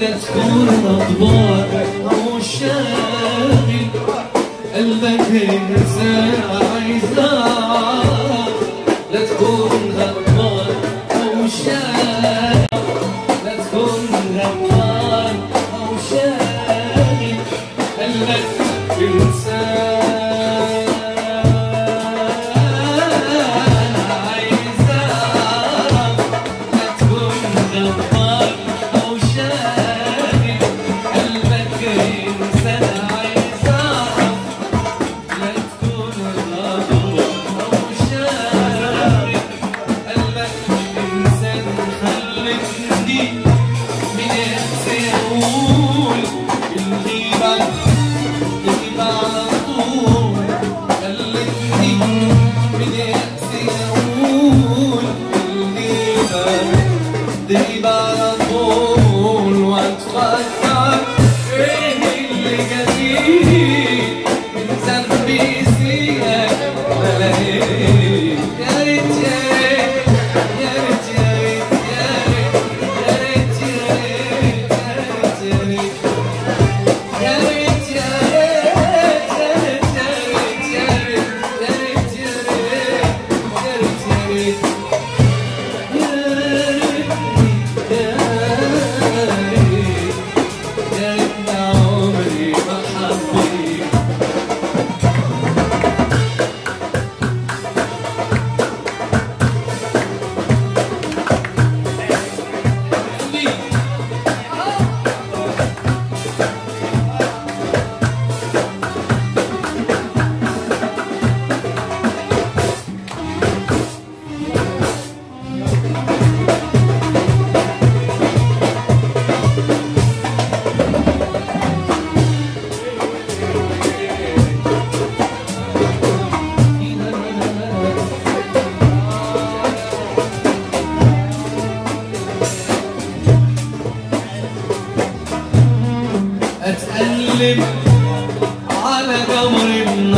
لا تكون غضبان أو شاغل قلبك ينسى عايزاك لا تكون غضبان أو شاغل لا تكون غضبان أو شاغل قلبك ينسى عايزاك لا تكون غضبان Mineiro, ser um بتقلب على قمر النار